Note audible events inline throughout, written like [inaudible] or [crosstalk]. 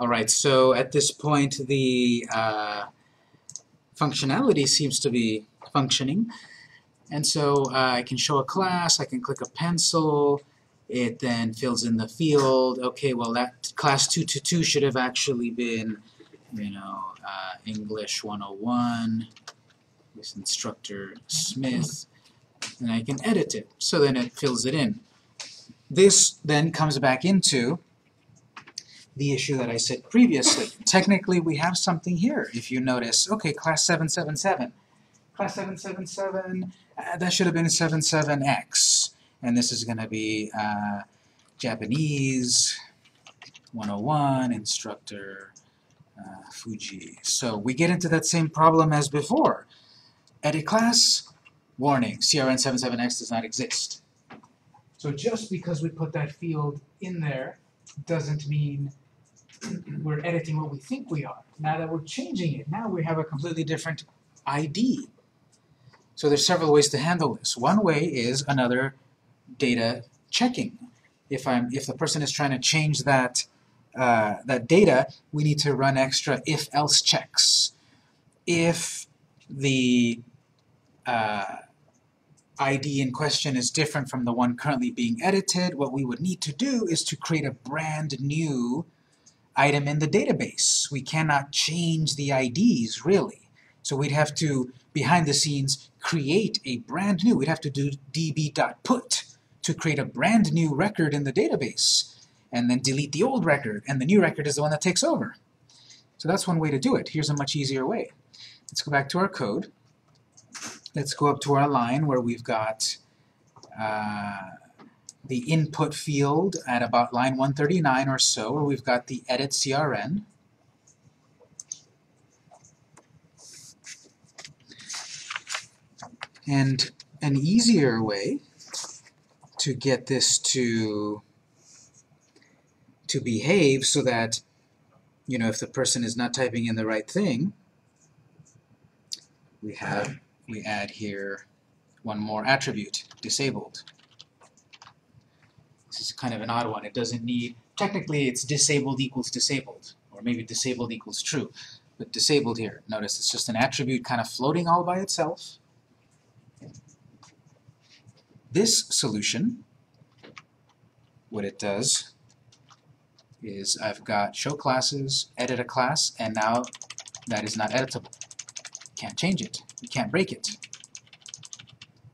All right, so at this point the uh, functionality seems to be functioning. And so uh, I can show a class, I can click a pencil, it then fills in the field. Okay, well that class 222 should have actually been, you know, uh, English 101, this instructor Smith, and I can edit it. So then it fills it in. This then comes back into the issue that I said previously. Technically, we have something here. If you notice, okay, class 777. Class 777, uh, that should have been 77X. And this is going to be uh, Japanese 101, instructor uh, Fuji. So we get into that same problem as before. Edit class, warning, CRN77X does not exist. So just because we put that field in there doesn't mean [clears throat] we're editing what we think we are. Now that we're changing it, now we have a completely different ID. So there's several ways to handle this. One way is another data checking. If I'm if the person is trying to change that uh, that data, we need to run extra if-else checks. If the uh, ID in question is different from the one currently being edited, what we would need to do is to create a brand new item in the database. We cannot change the IDs, really. So we'd have to, behind the scenes, create a brand new, we'd have to do db.put to create a brand new record in the database, and then delete the old record, and the new record is the one that takes over. So that's one way to do it. Here's a much easier way. Let's go back to our code. Let's go up to our line where we've got uh, the input field at about line 139 or so, where we've got the edit CRN. And an easier way to get this to to behave so that you know if the person is not typing in the right thing we have we add here one more attribute disabled this is kind of an odd one it doesn't need technically it's disabled equals disabled or maybe disabled equals true but disabled here notice it's just an attribute kind of floating all by itself this solution, what it does is I've got show classes, edit a class, and now that is not editable. Can't change it. You can't break it.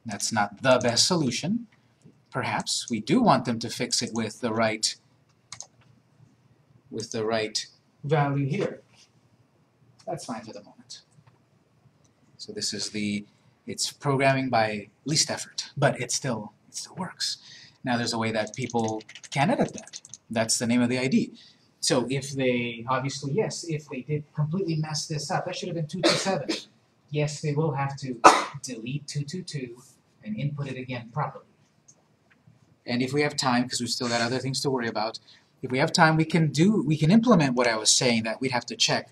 That's not the best solution. Perhaps we do want them to fix it with the right with the right value here. That's fine for the moment. So this is the it's programming by least effort, but it still it still works. Now there's a way that people can edit that. That's the name of the ID. So if they, obviously, yes, if they did completely mess this up, that should have been 227. Yes, they will have to delete 222 and input it again properly. And if we have time, because we've still got other things to worry about, if we have time, we can do, we can implement what I was saying that we'd have to check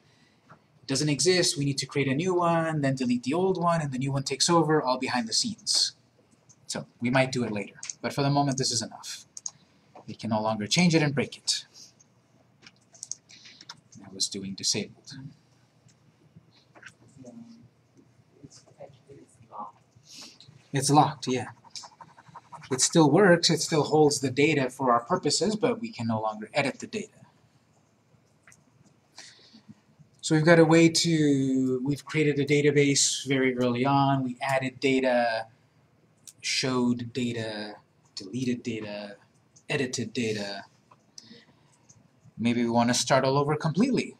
doesn't exist, we need to create a new one, then delete the old one, and the new one takes over, all behind the scenes. So we might do it later, but for the moment this is enough. We can no longer change it and break it. I was doing disabled. It's locked, yeah. It still works, it still holds the data for our purposes, but we can no longer edit the data. So we've got a way to, we've created a database very early on, we added data, showed data, deleted data, edited data. Maybe we want to start all over completely,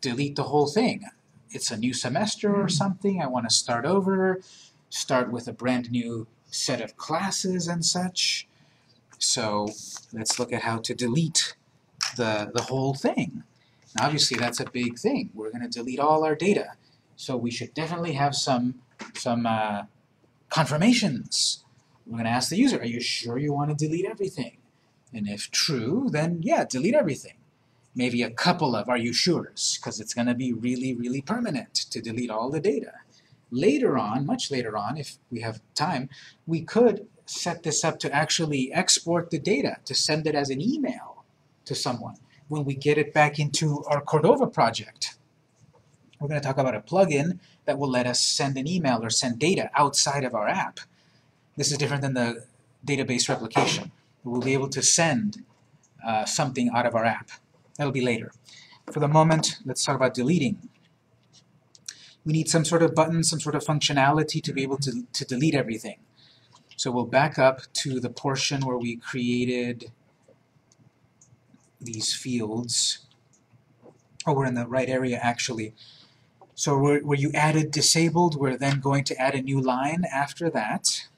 delete the whole thing. It's a new semester or something, I want to start over, start with a brand new set of classes and such. So let's look at how to delete the, the whole thing. Now, obviously that's a big thing. We're going to delete all our data. So we should definitely have some, some uh, confirmations. We're going to ask the user, are you sure you want to delete everything? And if true, then yeah, delete everything. Maybe a couple of are you sure's, because it's going to be really, really permanent to delete all the data. Later on, much later on, if we have time, we could set this up to actually export the data, to send it as an email to someone. when we get it back into our Cordova project. We're going to talk about a plugin that will let us send an email or send data outside of our app. This is different than the database replication. We'll be able to send uh, something out of our app. That'll be later. For the moment, let's talk about deleting. We need some sort of button, some sort of functionality to be able to, to delete everything. So we'll back up to the portion where we created these fields. Oh, we're in the right area actually. So where, where you added disabled, we're then going to add a new line after that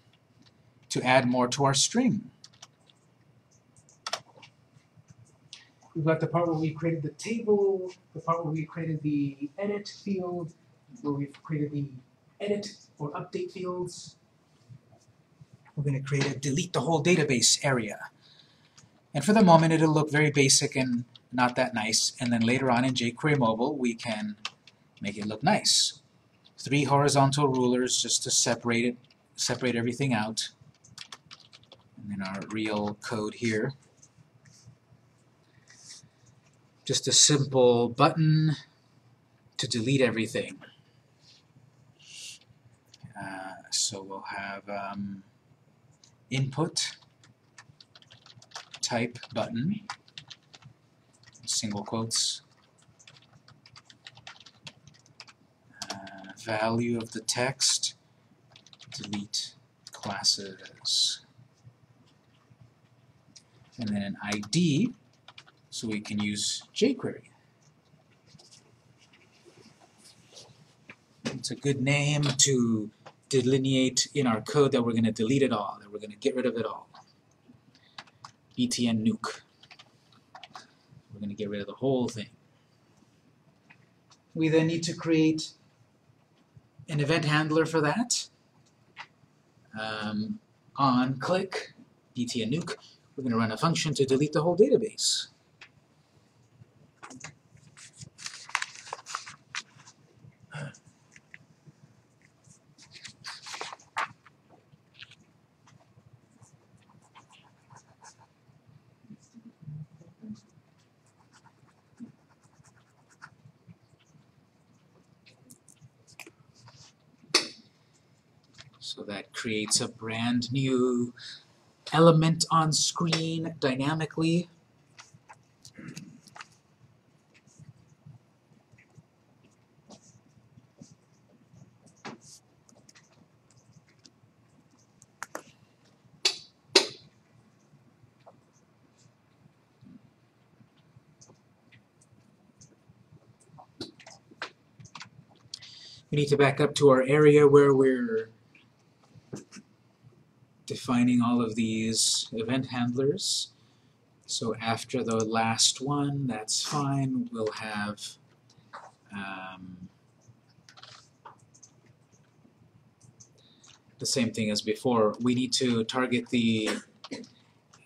to add more to our string. We've got the part where we created the table, the part where we created the edit field, where we've created the edit or update fields. We're going to create a delete the whole database area. And for the moment, it'll look very basic and not that nice. And then later on in jQuery Mobile, we can make it look nice. Three horizontal rulers just to separate it, separate everything out. And then our real code here. Just a simple button to delete everything. Uh, so we'll have um, input type button, single quotes, uh, value of the text, delete classes, and then an ID, so we can use jQuery. It's a good name to delineate in our code that we're going to delete it all, that we're going to get rid of it all. btn nuke. We're going to get rid of the whole thing. We then need to create an event handler for that. Um, on click btn nuke, we're going to run a function to delete the whole database. So that creates a brand new element on screen dynamically. We need to back up to our area where we're defining all of these event handlers. So after the last one, that's fine. We'll have um, the same thing as before. We need to target the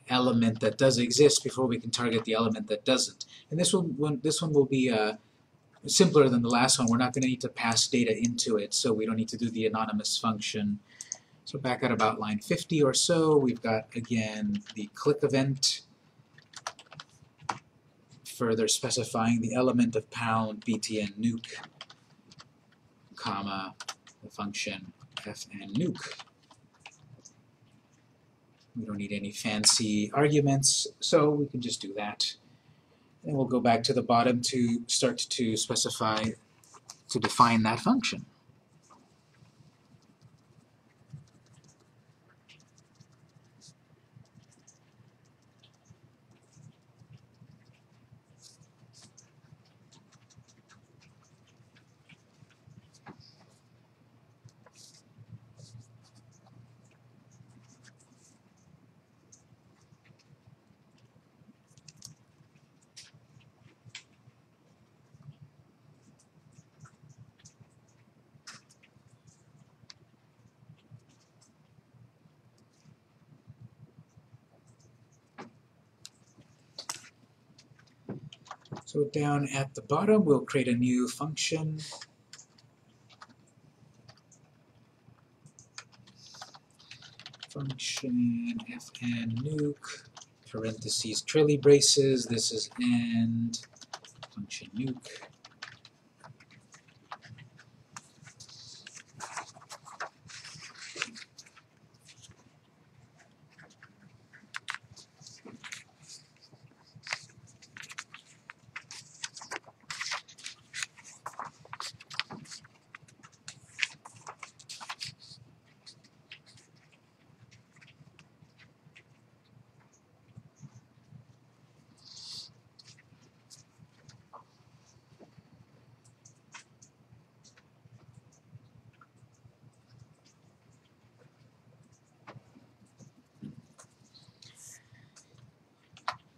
element that does exist before we can target the element that doesn't. And this one, this one will be uh, simpler than the last one. We're not going to need to pass data into it, so we don't need to do the anonymous function. So back at about line 50 or so, we've got, again, the click event, further specifying the element of pound btn nuke, comma, the function fn nuke. We don't need any fancy arguments, so we can just do that. And we'll go back to the bottom to start to specify, to define that function. So down at the bottom, we'll create a new function. Function fn nuke parentheses curly braces, this is and function nuke.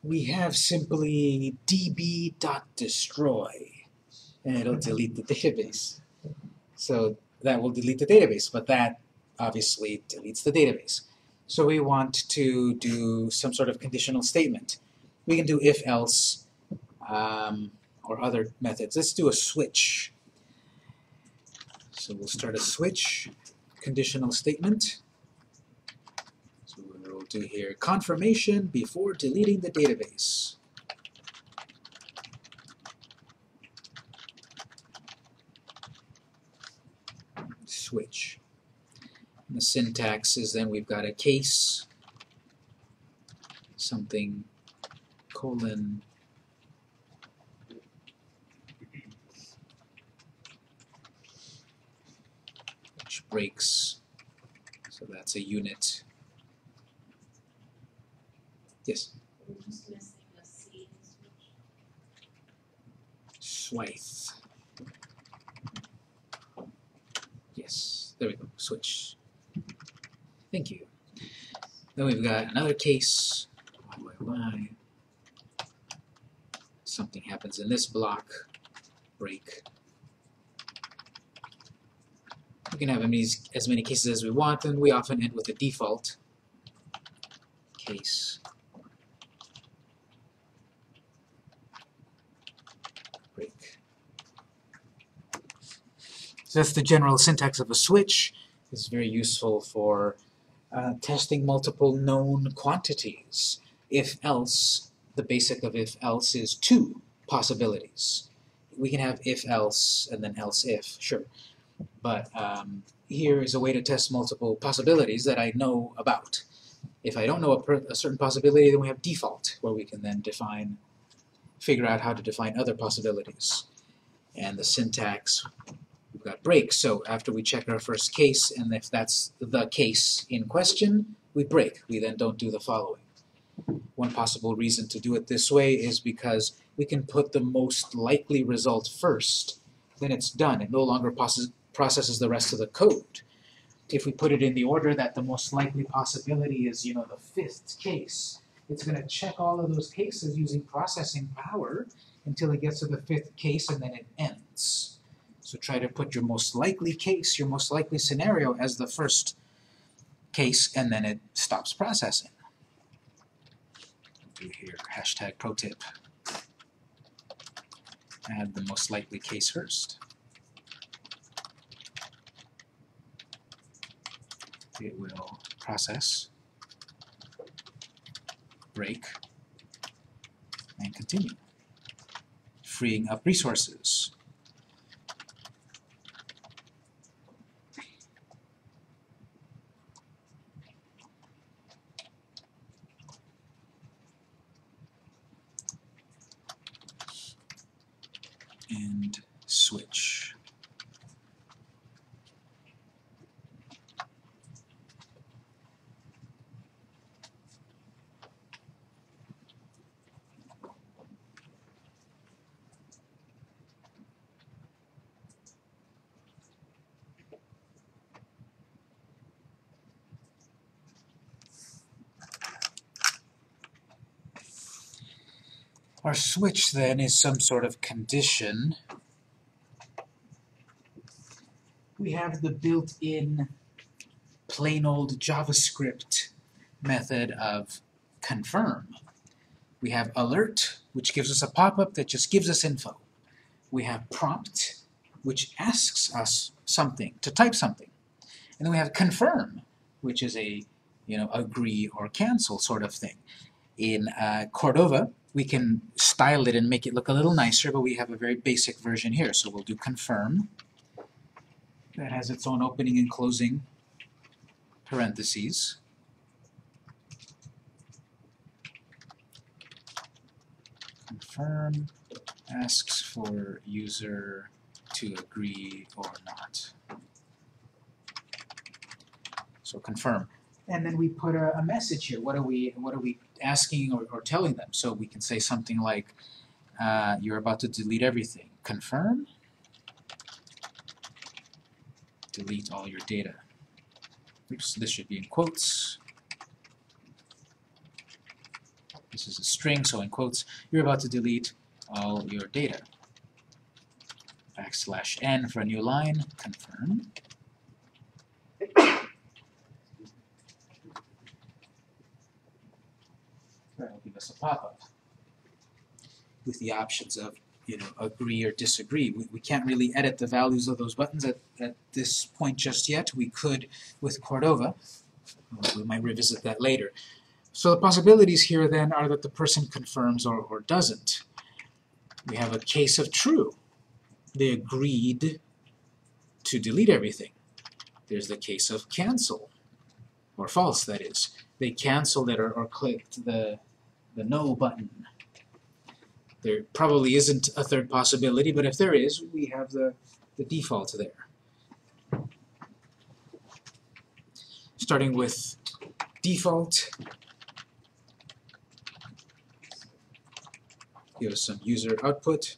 We have simply db.destroy, and it'll delete the database. So that will delete the database, but that obviously deletes the database. So we want to do some sort of conditional statement. We can do if-else um, or other methods. Let's do a switch. So we'll start a switch, conditional statement do here. Confirmation before deleting the database. Switch. And the syntax is then we've got a case, something, colon, which breaks, so that's a unit Yes. Swathe. Yes, there we go, switch. Thank you. Then we've got another case. Oh, Why, Something happens in this block. Break. We can have as many cases as we want, and we often end with a default case. So that's the general syntax of a switch. It's very useful for uh, testing multiple known quantities. If-else, the basic of if-else is two possibilities. We can have if-else and then else-if, sure. But um, here is a way to test multiple possibilities that I know about. If I don't know a, a certain possibility, then we have default, where we can then define, figure out how to define other possibilities. And the syntax got break. So after we check our first case, and if that's the case in question, we break. We then don't do the following. One possible reason to do it this way is because we can put the most likely result first. Then it's done. It no longer process, processes the rest of the code. If we put it in the order that the most likely possibility is, you know, the fifth case, it's going to check all of those cases using processing power until it gets to the fifth case and then it ends. So try to put your most likely case, your most likely scenario as the first case, and then it stops processing. Do here, hashtag pro tip. Add the most likely case first. It will process, break, and continue, freeing up resources. Our switch then is some sort of condition. We have the built-in plain old JavaScript method of confirm. We have alert, which gives us a pop-up that just gives us info. We have prompt, which asks us something, to type something. And then we have confirm, which is a, you know, agree or cancel sort of thing. In uh, Cordova, we can style it and make it look a little nicer, but we have a very basic version here. So we'll do confirm. That has its own opening and closing parentheses. Confirm asks for user to agree or not. So confirm. And then we put a, a message here. What are we what are we asking or, or telling them? So we can say something like, uh, you're about to delete everything. Confirm. Delete all your data. Oops, this should be in quotes. This is a string, so in quotes, you're about to delete all your data. Backslash n for a new line, confirm. That'll give us a pop-up with the options of you know, agree or disagree. We, we can't really edit the values of those buttons at, at this point just yet. We could with Cordova. We might revisit that later. So the possibilities here then are that the person confirms or, or doesn't. We have a case of true. They agreed to delete everything. There's the case of cancel, or false that is. They canceled it or, or clicked the, the no button. There probably isn't a third possibility, but if there is, we have the, the default there. Starting with default, give us some user output.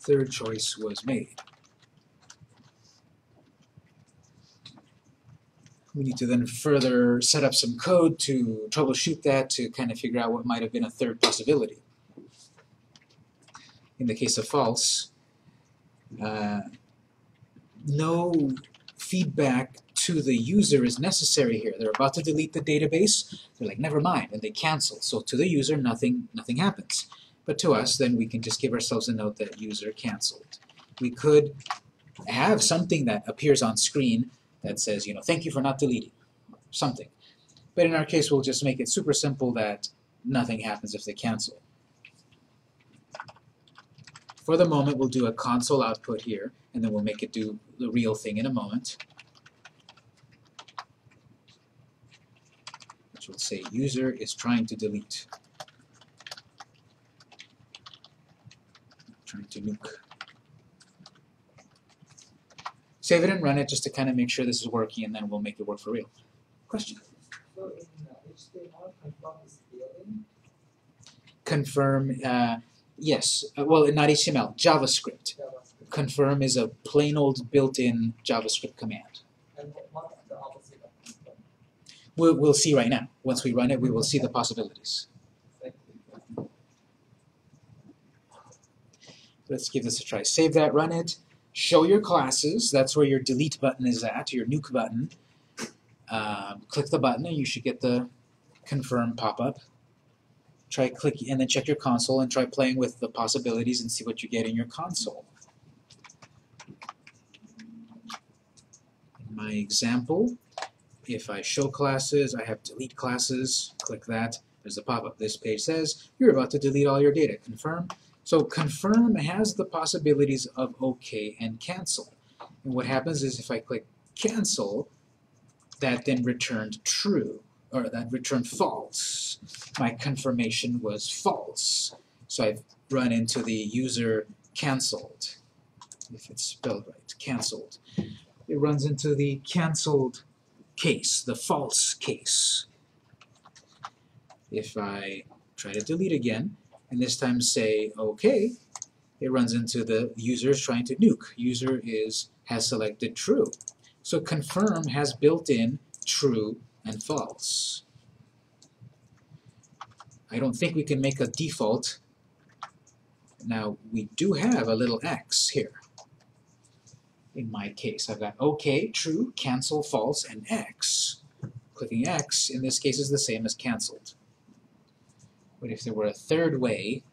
Third choice was made. We need to then further set up some code to troubleshoot that to kind of figure out what might have been a third possibility. In the case of false, uh, no feedback to the user is necessary here. They're about to delete the database, they're like, never mind, and they cancel. So to the user, nothing, nothing happens. But to us, then we can just give ourselves a note that user canceled. We could have something that appears on screen that says, you know, thank you for not deleting, something. But in our case, we'll just make it super simple that nothing happens if they cancel. For the moment, we'll do a console output here, and then we'll make it do the real thing in a moment. Which will say user is trying to delete. Trying to nuke. Save it and run it just to kind of make sure this is working, and then we'll make it work for real. Question? So in confirm uh, yes, uh, well, not HTML, JavaScript. JavaScript. Confirm is a plain old built-in JavaScript command. We'll, we'll see right now. Once we run it, we will see the possibilities. Let's give this a try. Save that, run it. Show your classes. That's where your delete button is at, your nuke button. Um, click the button and you should get the confirm pop-up. Try click and then check your console and try playing with the possibilities and see what you get in your console. In my example, if I show classes, I have delete classes, click that, there's a pop-up. This page says, you're about to delete all your data. Confirm. So confirm has the possibilities of OK and cancel. And what happens is if I click cancel, that then returned true, or that returned false. My confirmation was false. So I've run into the user canceled, if it's spelled right, canceled. It runs into the canceled case, the false case. If I try to delete again, and this time say OK, it runs into the user is trying to nuke. User is has selected true. So confirm has built in true and false. I don't think we can make a default. Now we do have a little X here. In my case, I've got OK, true, cancel, false, and X. Clicking X in this case is the same as canceled. But if there were a third way,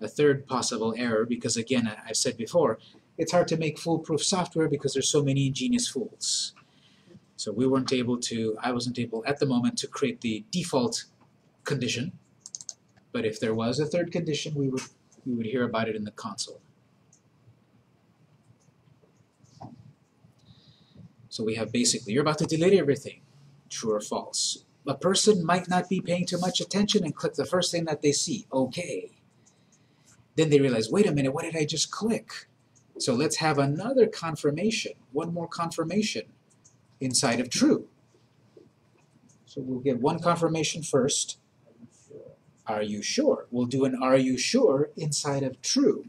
a third possible error, because again, I've said before, it's hard to make foolproof software because there's so many ingenious fools. So we weren't able to, I wasn't able at the moment to create the default condition. But if there was a third condition, we would we would hear about it in the console. So we have basically, you're about to delete everything, true or false. A person might not be paying too much attention and click the first thing that they see, okay. Then they realize, wait a minute, what did I just click? So let's have another confirmation, one more confirmation inside of true. So we'll get one confirmation first. Are you sure? We'll do an are you sure inside of true.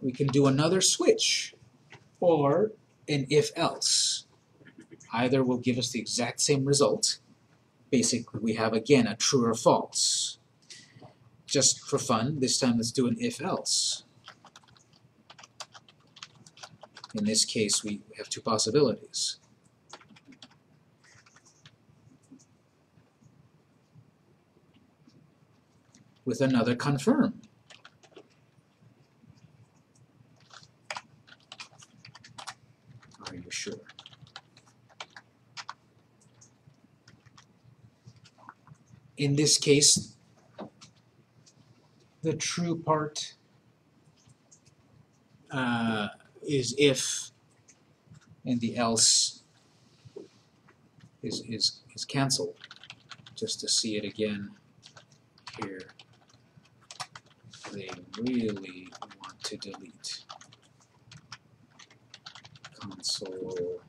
We can do another switch or an if else. Either will give us the exact same result. Basically, we have again a true or false. Just for fun, this time let's do an if else. In this case, we have two possibilities. with another confirm. Are you sure? In this case, the true part uh, is if, and the else is, is, is canceled. Just to see it again here they really want to delete. Console.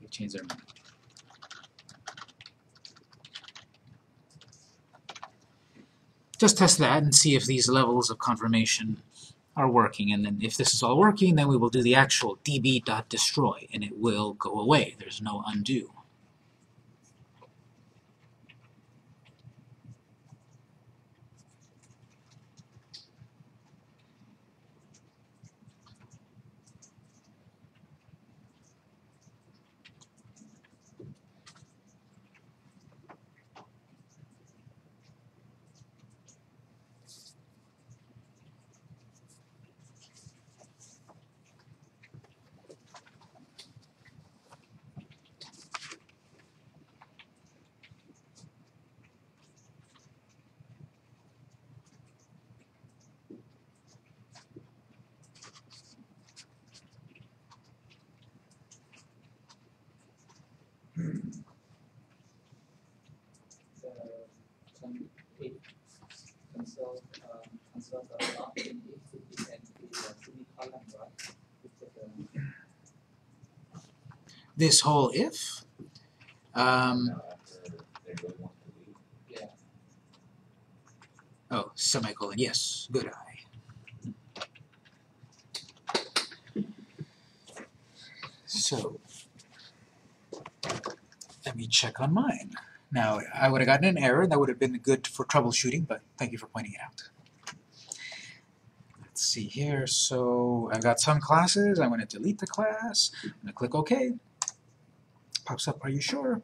They change their mind. Just test that and see if these levels of confirmation are working and then if this is all working then we will do the actual db.destroy and it will go away. There's no undo. The con if console um consoles are not in if it can be a semicolon, right? It's like a This whole if um. Oh, semicolon, yes, good eye. So, let me check on mine. Now, I would have gotten an error, that would have been good for troubleshooting, but thank you for pointing it out. See here, so I've got some classes, I'm going to delete the class, I'm going to click OK. Pops up, are you sure?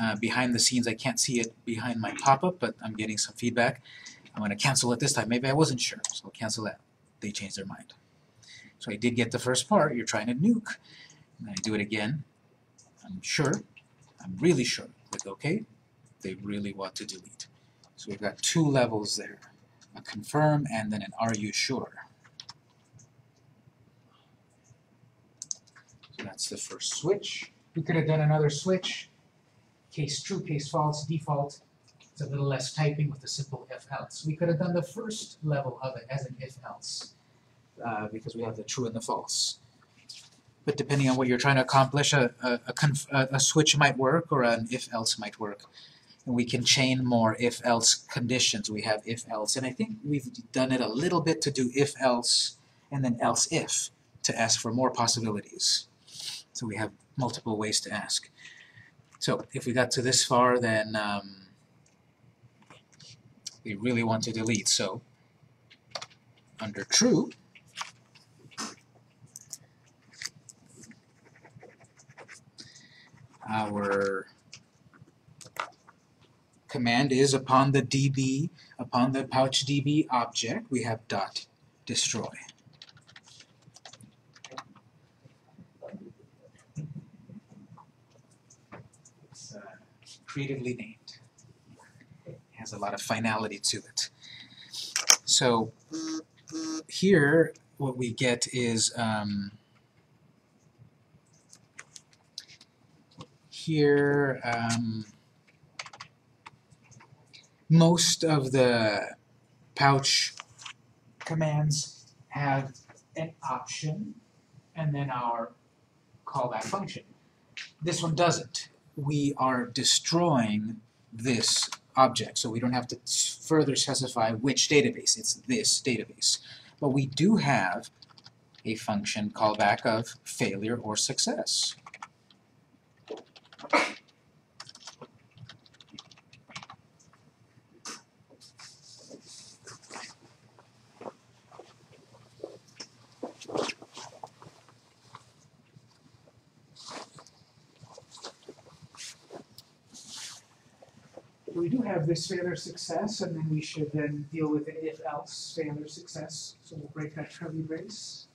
Uh, behind the scenes, I can't see it behind my pop-up, but I'm getting some feedback. I'm going to cancel it this time. Maybe I wasn't sure, so I'll cancel that. They changed their mind. So I did get the first part. You're trying to nuke. And I do it again. I'm sure. I'm really sure. Click OK. They really want to delete. So we've got two levels there. A confirm and then an are you sure. That's the first switch. We could have done another switch. Case true, case false, default. It's a little less typing with a simple if else. We could have done the first level of it as an if else uh, because we have the true and the false. But depending on what you're trying to accomplish, a, a, a, a, switch might work or an if else might work. And we can chain more if else conditions. We have if else, and I think we've done it a little bit to do if else and then else if to ask for more possibilities. So we have multiple ways to ask. So if we got to this far, then um, we really want to delete. So under true, our command is upon the DB, upon the PouchDB object, we have dot destroy. Creatively named. It has a lot of finality to it. So here, what we get is um, here um, most of the pouch commands have an option and then our callback function. This one doesn't. We are destroying this object, so we don't have to further specify which database. It's this database. But we do have a function callback of failure or success. This failure success, and then we should then deal with the if else failure success. So we'll break that curly brace.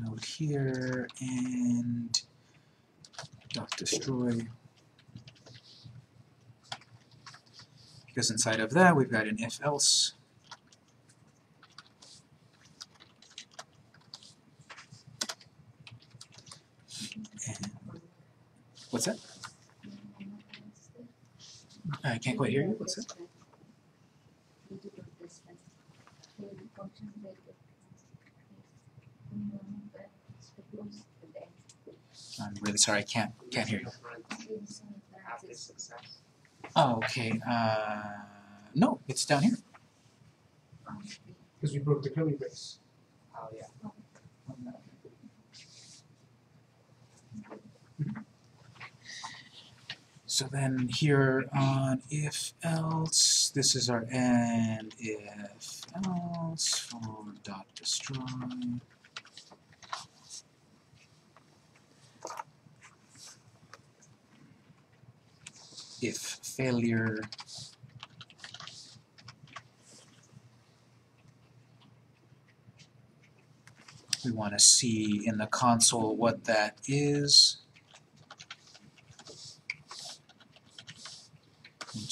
Note here and dot destroy. Because inside of that we've got an if else. And what's that? I can't quite hear you. What's that? I'm really sorry, I can't can't hear you. Oh, okay. Uh, no, it's down here. Because we broke the curly brace. Oh, yeah. So then here on if else, this is our end if else for dot destroy. If failure we want to see in the console what that is.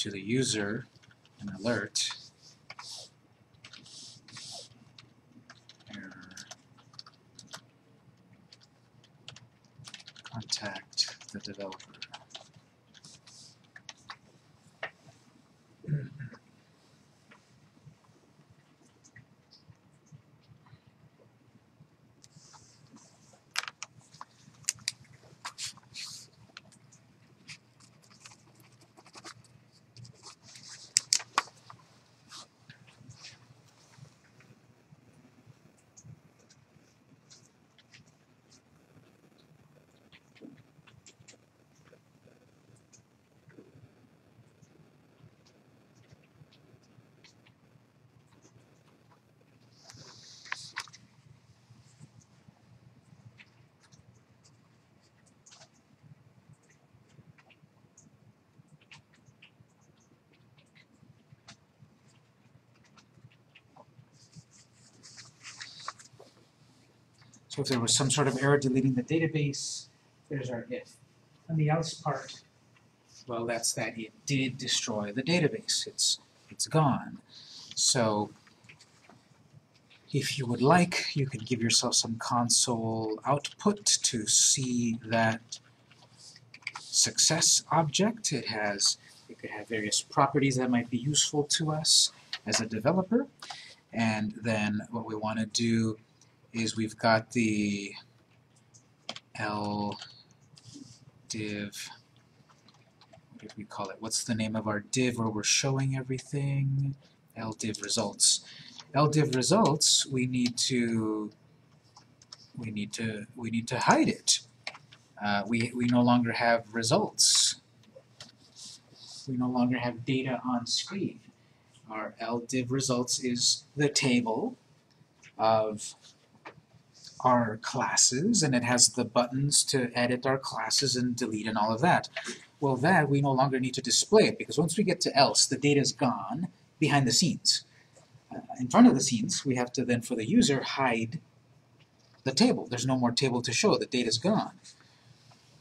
To the user an alert. Error. Contact the developer So if there was some sort of error deleting the database, there's our if. And the else part, well, that's that it did destroy the database. It's it's gone. So if you would like, you could give yourself some console output to see that success object. It has it could have various properties that might be useful to us as a developer. And then what we want to do is we've got the L div, what did we call it? What's the name of our div where we're showing everything? L div results. L div results, we need to we need to we need to hide it. Uh, we we no longer have results. We no longer have data on screen. Our L div results is the table of our classes and it has the buttons to edit our classes and delete and all of that. Well that we no longer need to display it because once we get to else the data is gone behind the scenes. Uh, in front of the scenes we have to then for the user hide the table. There's no more table to show, the data's gone.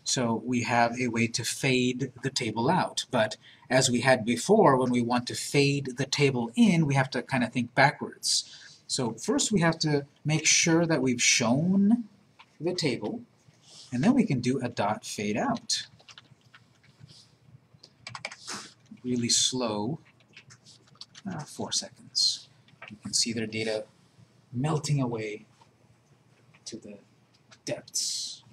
So we have a way to fade the table out. But as we had before, when we want to fade the table in, we have to kind of think backwards. So first we have to make sure that we've shown the table, and then we can do a dot fade out. Really slow, uh, four seconds. You can see their data melting away to the depths.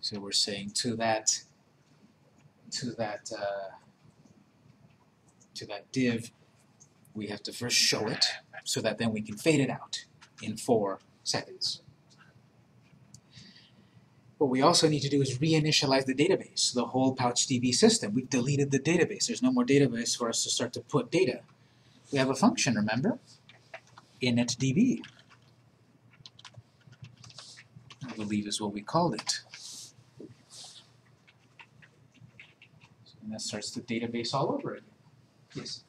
So we're saying to that to that uh, to that div, we have to first show it so that then we can fade it out in four seconds. What we also need to do is reinitialize the database, the whole PouchDB system. We've deleted the database. There's no more database for us to start to put data. We have a function, remember? initdb. I believe is what we called it. And that starts the database all over again. Yes.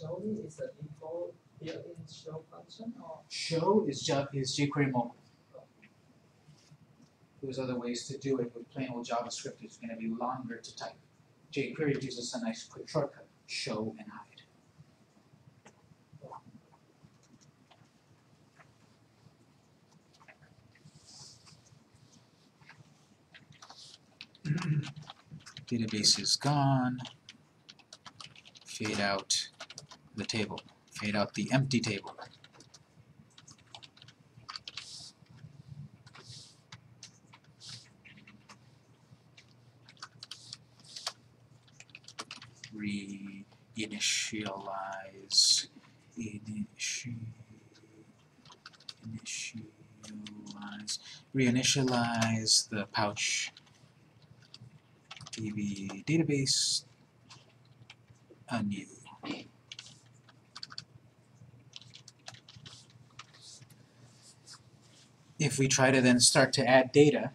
Show is a default built-in show function or Show is Ja- is jQuery mobile. There's other ways to do it with plain old JavaScript. It's going to be longer to type. jQuery gives us a nice quick shortcut: show and hide. [clears throat] Database is gone. Fade out the table. Fade out the empty table. Reinitialize. Initi initialize. Reinitialize the pouch DB database anew. If we try to then start to add data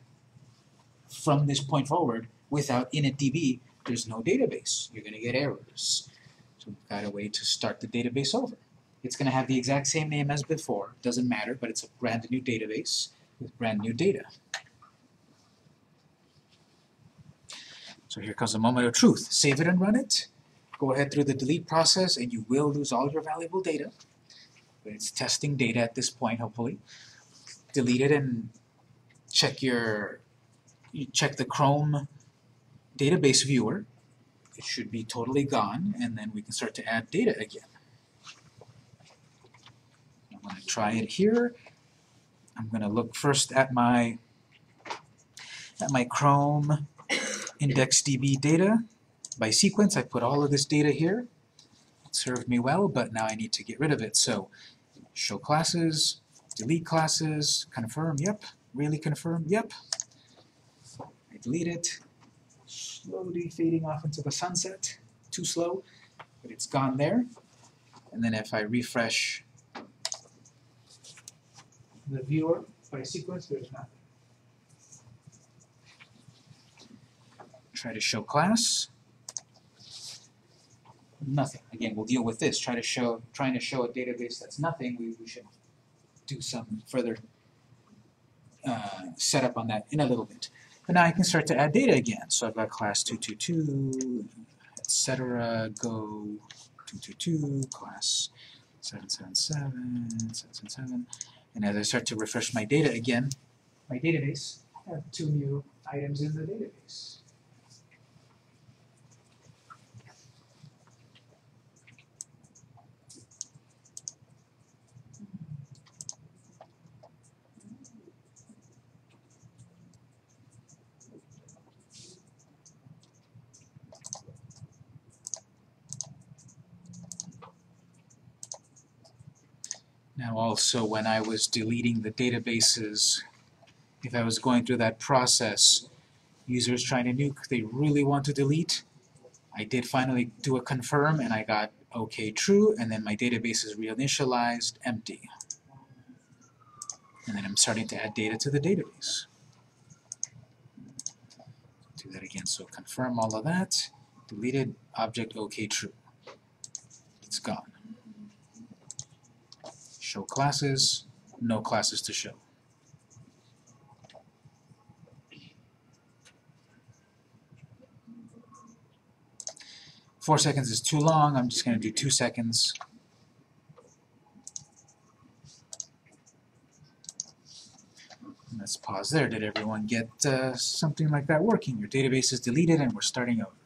from this point forward without initdb, there's no database. You're going to get errors. So we've got a way to start the database over. It's going to have the exact same name as before, doesn't matter, but it's a brand new database with brand new data. So here comes a moment of truth. Save it and run it. Go ahead through the delete process and you will lose all your valuable data. But it's testing data at this point, hopefully. Delete it and check your you check the Chrome database viewer. It should be totally gone and then we can start to add data again. I'm going to try it here. I'm going to look first at my at my Chrome IndexedDB data by sequence. I put all of this data here. It served me well, but now I need to get rid of it. So show classes, delete classes, confirm, yep. Really confirm, yep. I delete it. Slowly fading off into the sunset. Too slow, but it's gone there. And then if I refresh the viewer by sequence, there's nothing. Try to show class. Nothing. Again, we'll deal with this. Try to show, trying to show a database that's nothing. We, we should do some further uh, setup on that in a little bit. But now I can start to add data again. So I've got class 222, etc. Go 222, class 777, 777. And as I start to refresh my data again, my database, I have two new items in the database. Now also when I was deleting the databases, if I was going through that process, users trying to nuke, they really want to delete, I did finally do a confirm and I got OK true and then my database is reinitialized empty. And then I'm starting to add data to the database. Do that again, so confirm all of that, deleted, object OK true. It's gone show classes, no classes to show. Four seconds is too long, I'm just going to do two seconds. Let's pause there. Did everyone get uh, something like that working? Your database is deleted and we're starting over.